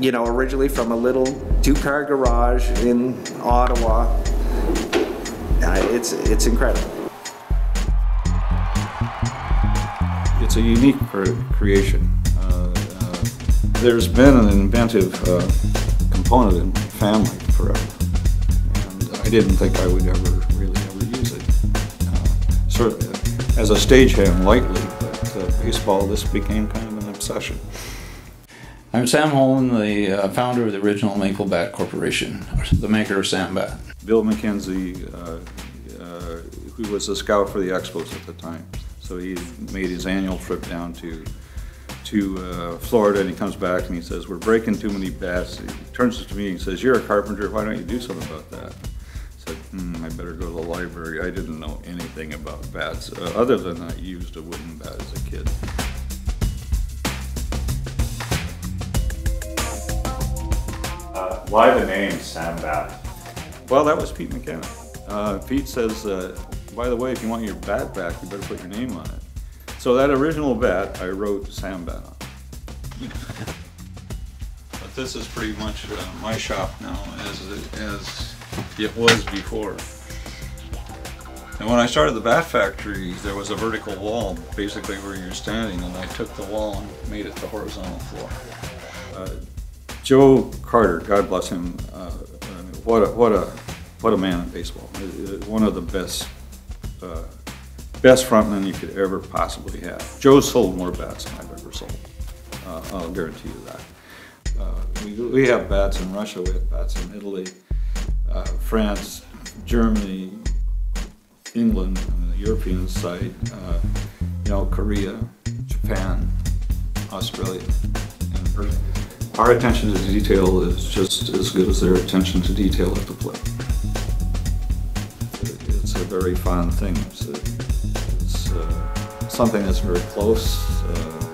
you know, originally from a little two-car garage in Ottawa. Uh, It's, it's incredible. It's a unique cre- creation. Uh, uh, There's been an inventive uh, component in my family forever, and I didn't think I would ever really ever use it. Uh, Sort of as a stagehand lightly, but uh, baseball, this became kind of an obsession. I'm Sam Holman, the uh, founder of the original Maple Bat Corporation, the maker of Sam Bat. Bill McKenzie, uh, uh, who was a scout for the Expos at the time, so he made his annual trip down to to uh, Florida, and he comes back and he says, "We're breaking too many bats." He turns to me and says, "You're a carpenter. Why don't you do something about that?" I said, hmm, "I better go to the library." I didn't know anything about bats, uh, other than I used a wooden bat as a kid. Why the name Sam Bat? Well, that was Pete McKenna. Uh, Pete says, uh, by the way, if you want your bat back, you better put your name on it. So that original bat, I wrote Sam Bat on. but this is pretty much uh, my shop now, as it, as it was before. And when I started the Bat Factory, there was a vertical wall, basically where you're standing, and I took the wall and made it the horizontal floor. Uh, Joe Carter, God bless him, uh, I mean, what a, what a, what a man in baseball. Uh, uh, One of the best, uh, best frontmen you could ever possibly have. Joe sold more bats than I've ever sold. Uh, I'll guarantee you that. Uh, we, we have bats in Russia, we have bats in Italy, France, Germany, England, on the European side, you know, Korea, Japan, Australia. And our attention to detail is just as good as their attention to detail at the plate. It's a very fun thing. It's, a, it's uh, something that's very close. Uh,